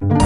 you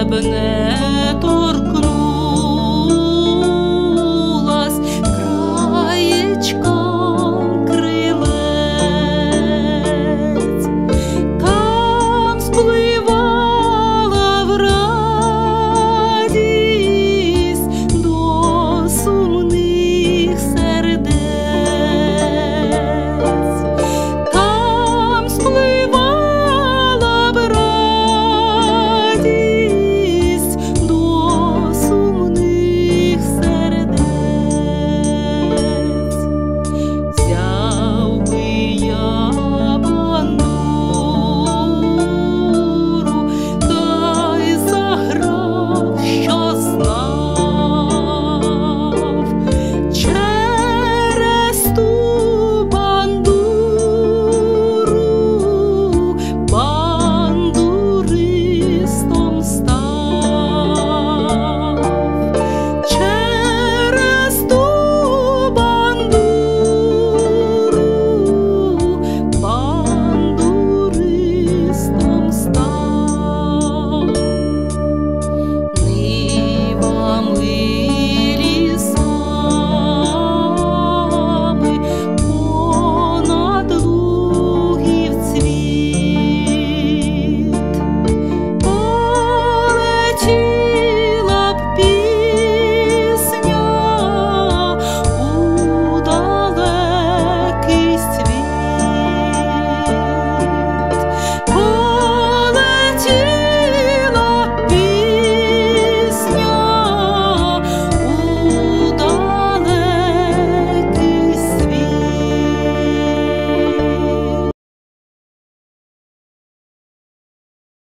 ebene